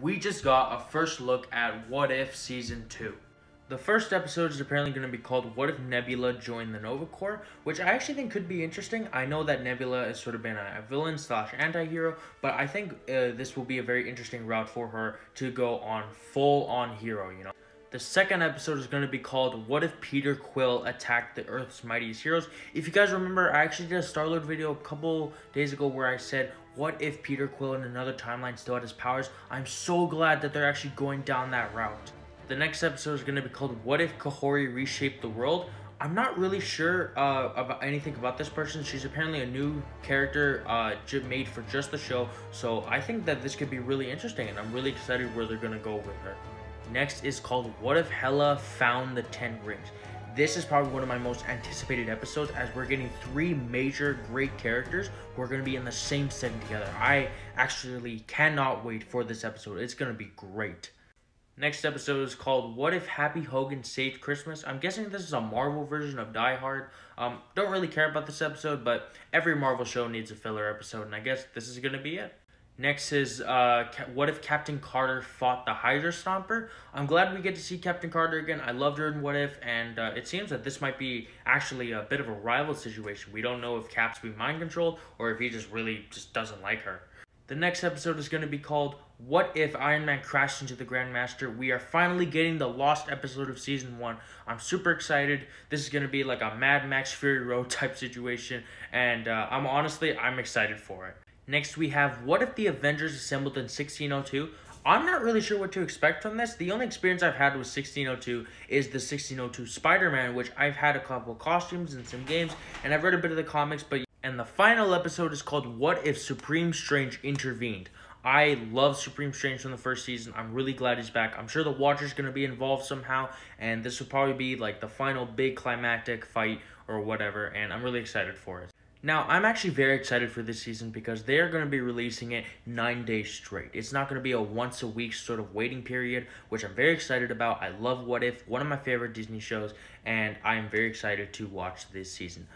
we just got a first look at What If Season 2. The first episode is apparently going to be called What If Nebula Joined the Nova Corps, which I actually think could be interesting. I know that Nebula has sort of been a, villain slash anti-hero, but I think uh, this will be a very interesting route for her to go on full-on hero, you know? The second episode is going to be called What If Peter Quill Attacked the Earth's Mightiest Heroes? If you guys remember, I actually did a Star-Lord video a couple days ago where I said, what if Peter Quill in another timeline still had his powers? I'm so glad that they're actually going down that route. The next episode is going to be called What If Kahhori Reshaped the World? I'm not really sure uh, about anything about this person. She's apparently a new character uh, made for just the show, so I think that this could be really interesting, and I'm really excited where they're going to go with her. Next is called What If Hela Found the Ten Rings? This is probably one of my most anticipated episodes as we're getting three major great characters who are going to be in the same setting together. I actually cannot wait for this episode. It's going to be great. Next episode is called What If Happy Hogan Saved Christmas? I'm guessing this is a Marvel version of Die Hard. Um, don't really care about this episode, but every Marvel show needs a filler episode, and I guess this is going to be it. Next is uh, what if Captain Carter fought the Hydra Stomper? I'm glad we get to see Captain Carter again. I loved her in What If, and uh, it seems that this might be actually a bit of a rival situation. We don't know if Cap's being mind controlled or if he just really just doesn't like her. The next episode is going to be called What If Iron Man Crashed into the Grandmaster? We are finally getting the lost episode of season one. I'm super excited. This is going to be like a Mad Max Fury Road type situation, and uh, I'm honestly, I'm excited for it. Next, we have What If the Avengers Assembled in 1602? I'm not really sure what to expect from this. The only experience I've had with 1602 is the 1602 Spider-Man, which I've had a couple costumes and some games, and I've read a bit of the comics, but and the final episode is called What If Supreme Strange Intervened? I love Supreme Strange from the first season. I'm really glad he's back. I'm sure the Watcher's going to be involved somehow, and this will probably be like the final big climactic fight or whatever, and I'm really excited for it. Now, I'm actually very excited for this season because they are going to be releasing it nine days straight. It's not going to be a once a week sort of waiting period, which I'm very excited about. I love What If, one of my favorite Disney shows, and I am very excited to watch this season.